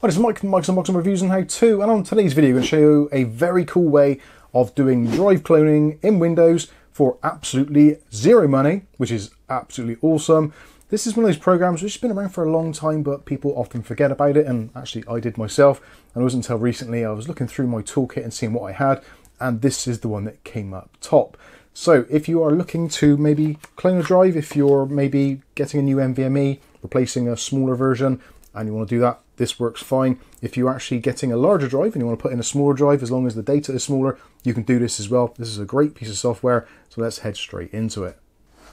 Hi, this is Mike from Mike's Unboxing Reviews and How To, and on today's video I'm going to show you a very cool way of doing drive cloning in Windows for absolutely zero money, which is absolutely awesome. This is one of those programs which has been around for a long time, but people often forget about it, and actually I did myself, and it wasn't until recently I was looking through my toolkit and seeing what I had, and this is the one that came up top. So if you are looking to maybe clone a drive, if you're maybe getting a new NVMe, replacing a smaller version, and you want to do that, this works fine. If you're actually getting a larger drive and you want to put in a smaller drive, as long as the data is smaller, you can do this as well. This is a great piece of software, so let's head straight into it.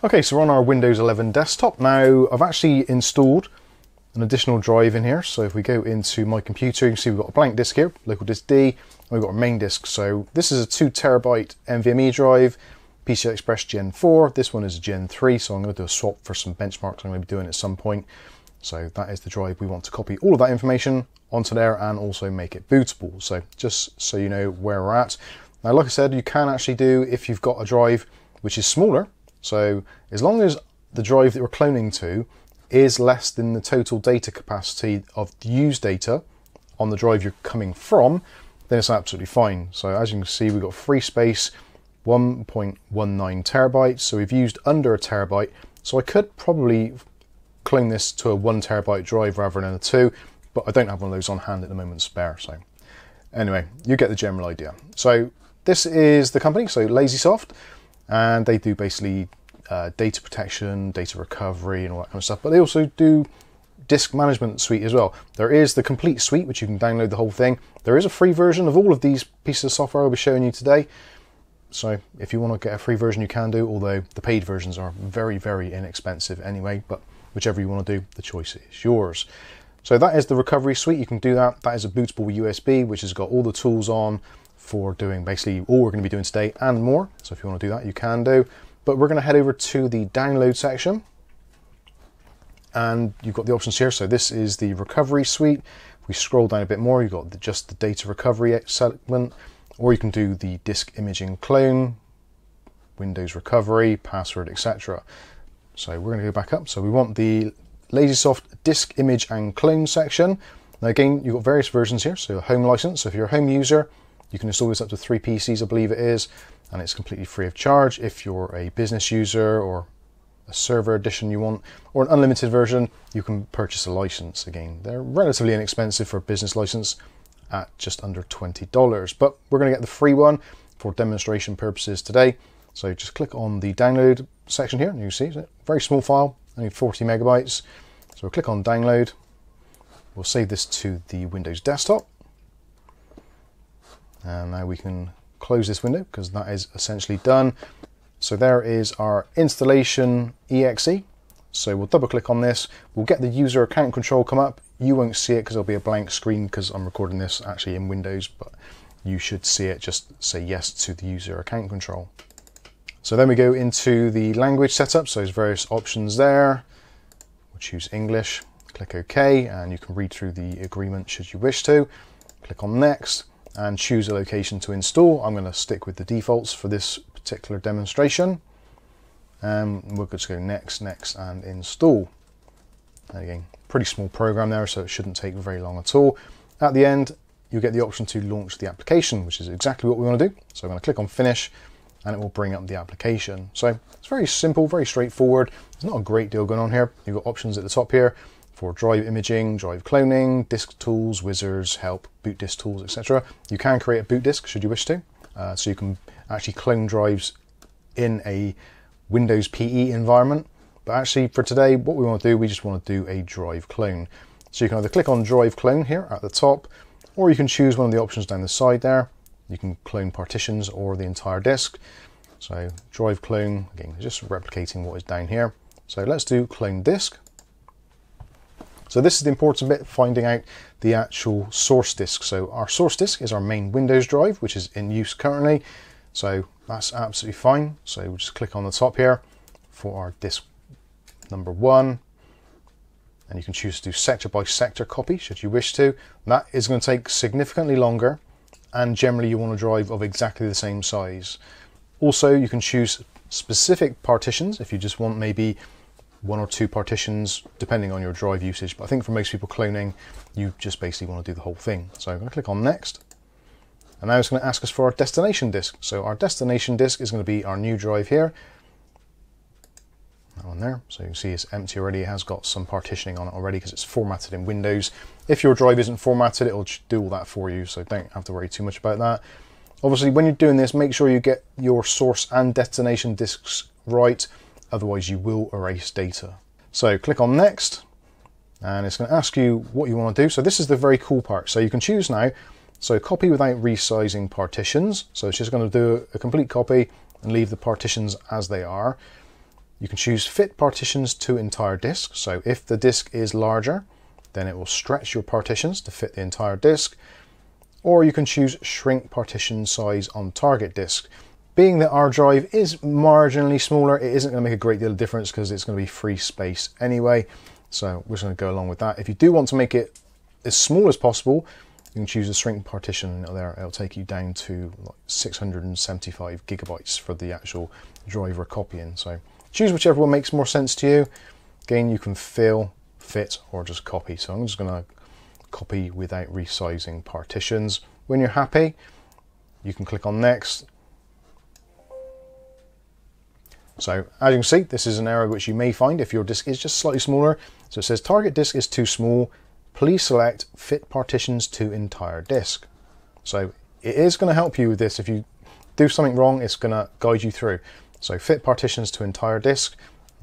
Okay, so we're on our Windows 11 desktop. Now, I've actually installed an additional drive in here. So if we go into my computer, you can see we've got a blank disk here, local disk D, and we've got a main disk. So this is a two terabyte NVMe drive, PCI Express Gen 4. This one is Gen 3, so I'm to do a swap for some benchmarks I'm to be doing at some point. So that is the drive we want to copy all of that information onto there and also make it bootable. So just so you know where we're at. Now, like I said, you can actually do if you've got a drive which is smaller. So as long as the drive that we're cloning to is less than the total data capacity of used data on the drive you're coming from, then it's absolutely fine. So as you can see, we've got free space, 1.19 terabytes. So we've used under a terabyte. So I could probably clone this to a one terabyte drive rather than a two, but I don't have one of those on hand at the moment spare. So anyway, you get the general idea. So this is the company, so Lazesoft, and they do basically uh, data protection, data recovery, and all that kind of stuff. But they also do disk management suite as well. There is the complete suite, which you can download the whole thing. There is a free version of all of these pieces of software I'll be showing you today. So if you want to get a free version, you can do, although the paid versions are very, very inexpensive anyway. But whichever you want to do, the choice is yours. So that is the recovery suite. You can do that. That is a bootable USB, which has got all the tools on for doing basically all we're going to be doing today and more. So if you want to do that, you can do. But we're going to head over to the download section. And you've got the options here. So this is the recovery suite. If we scroll down a bit more, you've got the, just the data recovery segment, or you can do the disk imaging clone, Windows recovery, password, etc. So we're going to go back up. So we want the Lazesoft disk image and clone section. Now again, you've got various versions here. So a home license. So if you're a home user, you can install this up to three PCs, I believe it is, and it's completely free of charge. If you're a business user or a server edition you want, or an unlimited version, you can purchase a license. Again, they're relatively inexpensive for a business license at just under $20, but we're going to get the free one for demonstration purposes today. So just click on the download section here and you see it's a very small file, only 40 megabytes. So we'll click on download. We'll save this to the Windows desktop. And now we can close this window because that is essentially done. So there is our installation exe. So we'll double click on this. We'll get the user account control come up. You won't see it because there'll be a blank screen because I'm recording this actually in Windows, but you should see it. Just say yes to the user account control. So then we go into the language setup. So there's various options there. We'll choose English, click OK, and you can read through the agreement should you wish to. Click on Next and choose a location to install. I'm going to stick with the defaults for this particular demonstration. And we'll just go Next, Next, and Install. And again, pretty small program there, so it shouldn't take very long at all. At the end, you get the option to launch the application, which is exactly what we want to do. So I'm going to click on Finish and it will bring up the application. So it's very simple, very straightforward. There's not a great deal going on here. You've got options at the top here for drive imaging, drive cloning, disk tools, wizards, help, boot disk tools, etc. You can create a boot disk should you wish to. Uh, so you can actually clone drives in a Windows PE environment. But actually for today, what we want to do, we just want to do a drive clone. So you can either click on drive clone here at the top, or you can choose one of the options down the side there. You can clone partitions or the entire disk. So drive clone, again, just replicating what is down here. So let's do clone disk. So this is the important bit, finding out the actual source disk. So our source disk is our main Windows drive, which is in use currently. So that's absolutely fine. So we'll just click on the top here for our disk number one. And you can choose to do sector by sector copy, should you wish to. That is going to take significantly longer and generally you want a drive of exactly the same size. Also, you can choose specific partitions if you just want maybe one or two partitions depending on your drive usage. But I think for most people cloning, you just basically want to do the whole thing. So I'm going to click on next. And now it's going to ask us for our destination disk. So our destination disk is going to be our new drive here. That one there. So you can see it's empty already. It has got some partitioning on it already because it's formatted in Windows. If your drive isn't formatted, it'll do all that for you. So don't have to worry too much about that. Obviously, when you're doing this, make sure you get your source and destination disks right. Otherwise, you will erase data. So click on next and it's going to ask you what you want to do. So this is the very cool part. So you can choose now. So copy without resizing partitions. So it's just going to do a complete copy and leave the partitions as they are. You can choose fit partitions to entire disk. So if the disk is larger, then it will stretch your partitions to fit the entire disk. Or you can choose shrink partition size on target disk. Being that our drive is marginally smaller, it isn't going to make a great deal of difference because it's going to be free space anyway. So we're just going to go along with that. If you do want to make it as small as possible, you can choose a shrink partition there. It'll take you down to like 675 gigabytes for the actual drive we're copying. So choose whichever one makes more sense to you. Again, you can fill, fit, or just copy. So I'm just going to copy without resizing partitions. When you're happy, you can click on next so as you can see, this is an error which you may find if your disk is just slightly smaller. So it says target disk is too small. Please select fit partitions to entire disk. So it is going to help you with this. If you do something wrong, it's going to guide you through. So fit partitions to entire disk.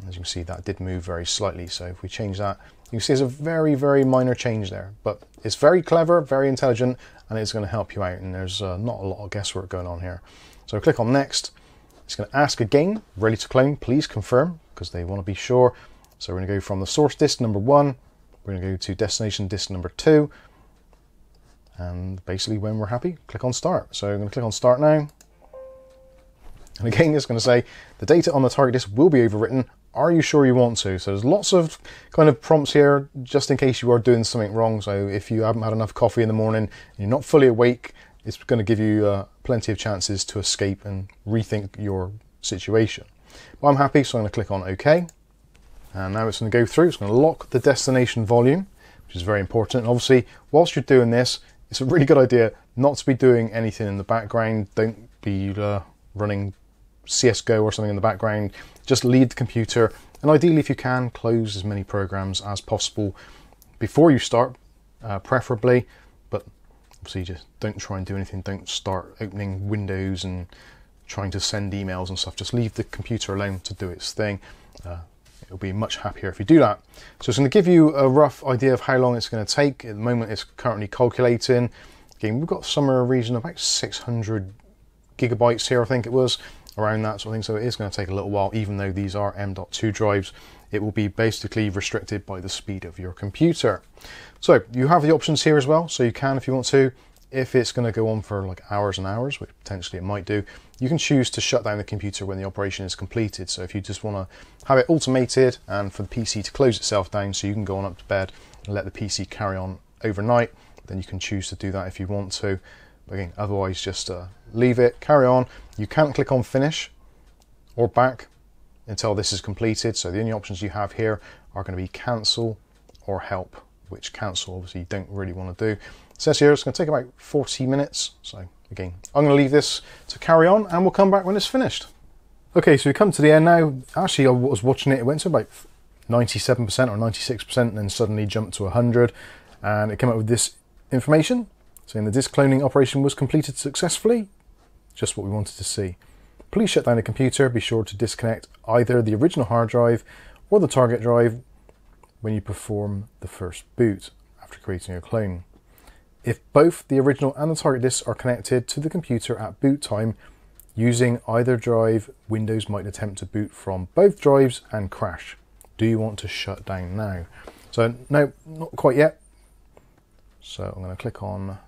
As you can see, that did move very slightly. So if we change that, you can see there's a very, very minor change there. But it's very clever, very intelligent, and it's going to help you out. And there's uh, not a lot of guesswork going on here. So click on next. It's going to ask again, ready to clone, please confirm, because they want to be sure. So we're going to go from the source disk number one, we're going to go to destination disk number two, and basically when we're happy, click on start. So I'm going to click on start now. And again, it's going to say the data on the target disk will be overwritten. Are you sure you want to? So there's lots of kind of prompts here just in case you are doing something wrong. So if you haven't had enough coffee in the morning, and you're not fully awake, it's going to give you uh, plenty of chances to escape and rethink your situation. But I'm happy, so I'm going to click on OK. And now it's going to go through. It's going to lock the destination volume, which is very important. And obviously, whilst you're doing this, it's a really good idea not to be doing anything in the background. Don't be uh, running CSGO or something in the background. Just leave the computer. And ideally, if you can, close as many programs as possible before you start, uh, preferably. But obviously just don't try and do anything. Don't start opening windows and trying to send emails and stuff. Just leave the computer alone to do its thing. Uh, it'll be much happier if you do that. So it's going to give you a rough idea of how long it's going to take. At the moment, it's currently calculating. Again, we've got somewhere region of about 600 gigabytes here, I think it was, around that sort of thing. So it is going to take a little while, even though these are M.2 drives. It will be basically restricted by the speed of your computer. So you have the options here as well. So you can, if you want to, if it's going to go on for like hours and hours, which potentially it might do, you can choose to shut down the computer when the operation is completed. So if you just want to have it automated and for the PC to close itself down so you can go on up to bed and let the PC carry on overnight, then you can choose to do that if you want to. But again, otherwise just uh, leave it, carry on. You can't click on finish or back until this is completed. So the only options you have here are going to be cancel or help which cancel obviously you don't really want to do. It says here it's going to take about 40 minutes. So again, I'm going to leave this to carry on and we'll come back when it's finished. Okay, so we come to the end now. Actually, I was watching it, it went to about 97% or 96% and then suddenly jumped to 100 and it came up with this information saying the disk cloning operation was completed successfully. Just what we wanted to see. Please shut down the computer. Be sure to disconnect either the original hard drive or the target drive when you perform the first boot after creating a clone. If both the original and the target disks are connected to the computer at boot time, using either drive, Windows might attempt to boot from both drives and crash. Do you want to shut down now? So no, not quite yet. So I'm going to click on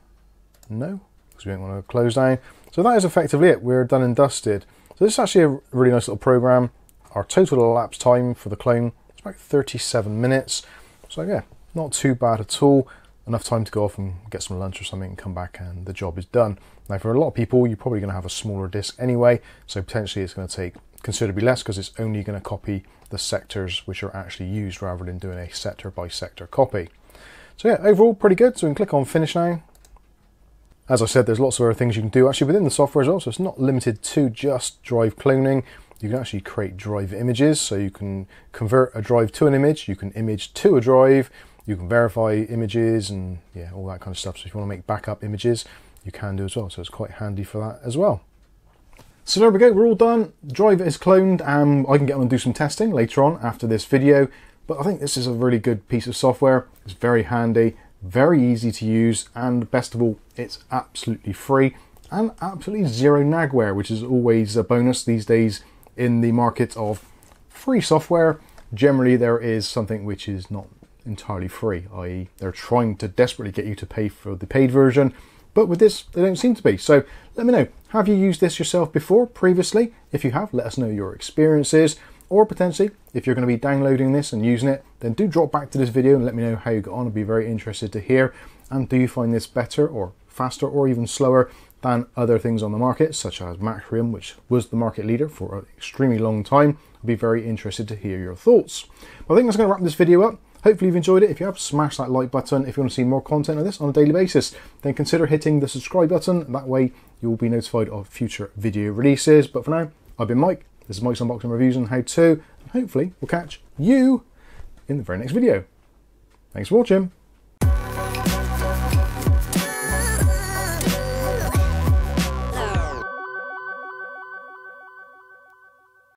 no, because we don't want to close down. So that is effectively it. We're done and dusted. So this is actually a really nice little program. Our total elapsed time for the clone is about 37 minutes. So yeah, not too bad at all. Enough time to go off and get some lunch or something and come back and the job is done. Now for a lot of people, you're probably going to have a smaller disk anyway, so potentially it's going to take considerably less because it's only going to copy the sectors which are actually used rather than doing a sector by sector copy. So yeah, overall pretty good. So we can click on finish now. As I said, there's lots of other things you can do actually within the software as well. So it's not limited to just drive cloning. You can actually create drive images. So you can convert a drive to an image. You can image to a drive. You can verify images and yeah, all that kind of stuff. So if you want to make backup images, you can do as well. So it's quite handy for that as well. So there we go, we're all done. Drive is cloned and I can get on and do some testing later on after this video. But I think this is a really good piece of software. It's very handy, very easy to use, and best of all, it's absolutely free and absolutely zero nagware, which is always a bonus these days in the market of free software. Generally, there is something which is not entirely free, i.e., they're trying to desperately get you to pay for the paid version but with this, they don't seem to be. So let me know, have you used this yourself before, previously? If you have, let us know your experiences. Or potentially, if you're going to be downloading this and using it, then do drop back to this video and let me know how you got on. I'd be very interested to hear. And do you find this better or faster or even slower than other things on the market, such as Macrium, which was the market leader for an extremely long time? I'd be very interested to hear your thoughts. But I think that's going to wrap this video up. Hopefully you've enjoyed it. If you have, smash that like button. If you want to see more content of this on a daily basis, then consider hitting the subscribe button. That way you'll be notified of future video releases. But for now, I've been Mike. This is Mike's Unboxing Reviews and How To. And hopefully we'll catch you in the very next video. Thanks for watching.